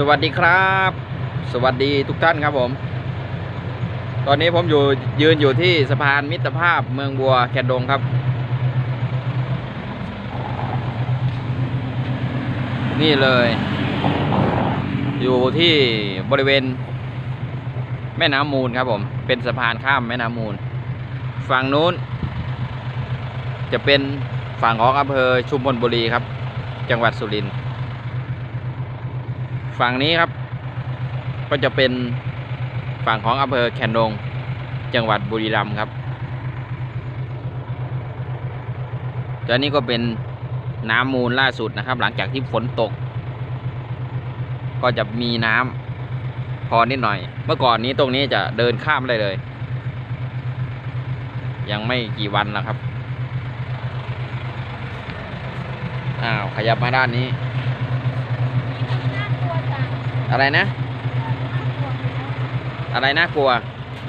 สวัสดีครับ สวัสดีทุกท่านครับผม ตอนนี้ผมอยู่ยืนอยู่ที่สะพานมิตรภาพเมืองบัวแคนดงครับ นี่เลย อยู่ที่บริเวณ แม่น้ำมูลครับผม เป็นสะพานข้ามแม่น้ำมูล ฝั่งนู้น จะเป็นฝั่งของอำเภอชุมพลบุรีครับ จังหวัดสุรินทร์ ฝั่งนี้ครับ ก็จะเป็นฝั่งของอำเภอแคนดง จังหวัดบุรีรัมย์ครับและนี่ก็เป็นน้ำมูลล่าสุดนะครับ หลังจากที่ฝนตก ก็จะมีน้ำพอนิดหน่อย เมื่อก่อนนี้ตรงนี้จะเดินข้ามได้เลย ยังไม่กี่วันแล้วครับอ้าวขยับมาด้านนี้ อะไรนะน่ากลัวจังอะไรน่ากลัว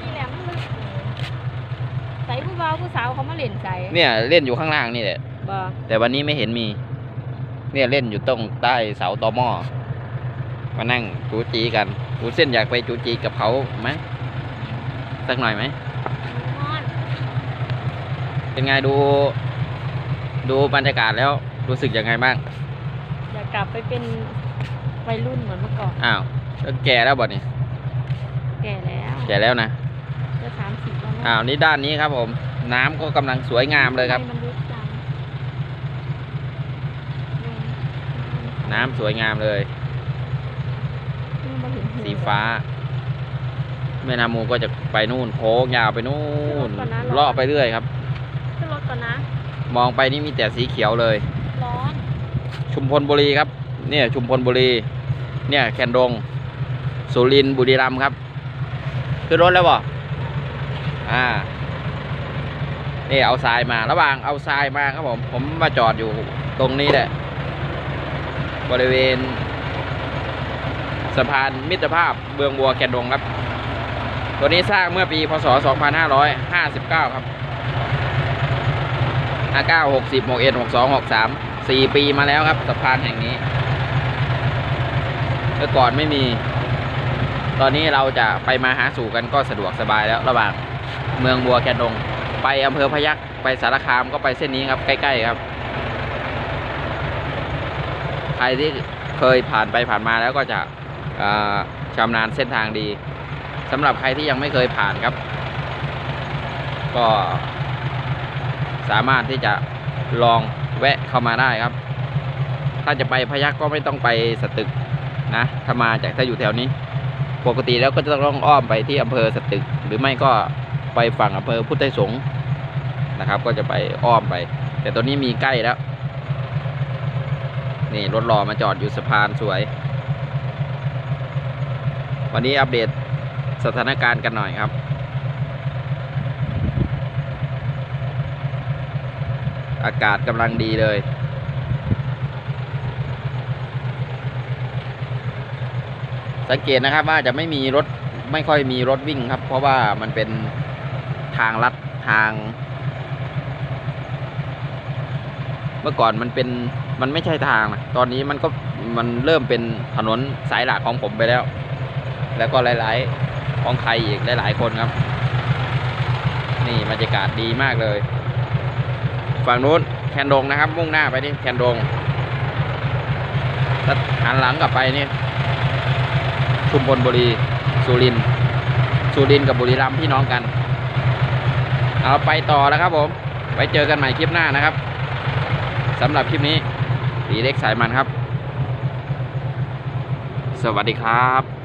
นี่แหละมันลึกใส่ผู้บ่าวผู้สาวเขามาเล่นใจเนี่ยเล่นอยู่ข้างล่างนี่แหละ บ่แต่วันนี้ไม่เห็นมี เนี่ยเล่นอยู่ตรงใต้เสาตอหม้อมานั่งจูจีกันกูเส้นอยากไปจูจีกับเขาไหมสักหน่อยไหมนอนเป็นไงดู ดูบรรยากาศแล้วรู้สึกยังไงบ้าง อยากกลับไปเป็น วัยรุ่นเหมือนเมื่อก่อน อ้าวแล้วแก่แล้วบ่เนี่ยแก่แล้วแก่แล้วนะจะสามสิบแล้วนะอ้าวนี่ด้านนี้ครับผม น้ำก็กำลังสวยงามเลยครับทำไมมันลึกจังน้ำสวยงามเลยนี่มันเห็นหัวสีฟ้า แม่น้ำมูลก็จะไปนู่นโค้งยาวไปนู่นเลาะไปเรื่อยครับ ขึ้นรถก่อนนะ มองไปนี่มีแต่สีเขียวเลย ร้อน ชุมพลบุรีครับ เนี่ยชุมพลบุรี เนี่ยแคนดง สุรินบุรีรัมย์ครับ ขึ้นรถแล้วบ่อ่านี่เอาทรายมาระหว่างเอาทรายมาครับผม ผมมาจอดอยู่ตรงนี้แหละ บริเวณสะพานมิตรภาพเบืองบัวแคนดงครับ ตัวนี้สร้างเมื่อปีพศ 2559 ครับ 59 60 61 62 63 4 ปีมาแล้วครับสะพานแห่งนี้ เมื่อก่อนไม่มี ตอนนี้เราจะไปมาหาสู่กันก็สะดวกสบายแล้วระหว่างเมืองบัวแคนงไปอำเภอพยัคฆ์ไปสารคามก็ไปเส้นนี้ครับ ใกล้ ๆ ครับ ใครที่เคยผ่านไปผ่านมาแล้วก็จะชำนาญเส้นทางดีสำหรับใครที่ยังไม่เคยผ่านครับ ก็สามารถที่จะลองแวะเข้ามาได้ครับ ถ้าจะไปพยัคฆ์ก็ไม่ต้องไปสตึก นะถ้ามาจากถ้าอยู่แถวนี้ ปกติแล้วก็จะต้องอ้อมไปที่อำเภอสตึก หรือไม่ก็ไปฝั่งอำเภอพุทธไทยสงฆ์นะครับ ก็จะไปอ้อมไป แต่ตัวนี้มีใกล้แล้ว นี่รถรอมาจอดอยู่สะพานสวย วันนี้อัปเดตสถานการณ์กันหน่อยครับ อากาศกำลังดีเลย สังเกตนะครับว่าจะไม่มีรถไม่ค่อยมีรถวิ่งครับ เพราะว่ามันเป็นทางลัดทาง เมื่อก่อนมันเป็นมันไม่ใช่ทางนะตอนนี้มันก็มันเริ่มเป็นถนนสายหลักของผมไปแล้ว แล้วก็หลาย ๆ ของใครอีกหลาย ๆ คนครับ นี่บรรยากาศดีมากเลย ฝั่งนู้นแคนดงนะครับ มุ่งหน้าไปที่แคนดงถ้าหันหลังกลับไปนี่ ชุมพลบุรีสุรินสุรินกับบุรีรัมย์พี่น้องกัน เอาไปต่อแล้วครับผม ไว้เจอกันใหม่คลิปหน้านะครับสำหรับคลิปนี้ดีเล็กสายมันครับ สวัสดีครับ